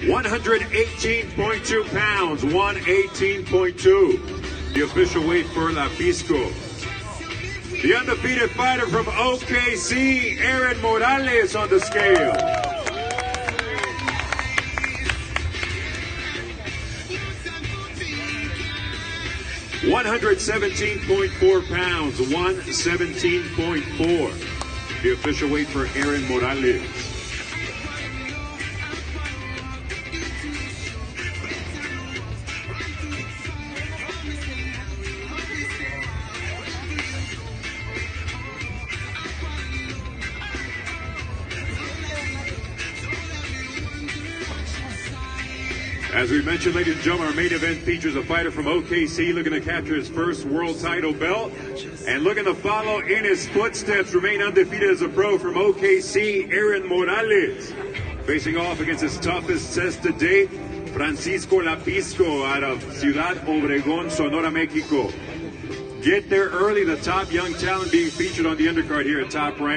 118.2 pounds, 118.2. The official weight for Lapizco. The undefeated fighter from OKC, Aaron Morales on the scale. One hundred seventeen point four pounds, one seventeen point four. The official weight for Aaron Morales. As we mentioned, ladies and gentlemen, our main event features a fighter from OKC looking to capture his first world title belt and looking to follow in his footsteps, remain undefeated as a pro from OKC, Aaron Morales. Facing off against his toughest test to date, Francisco Lapizco out of Ciudad Obregón, Sonora, Mexico. Get there early, the top young talent being featured on the undercard here at Top Rank.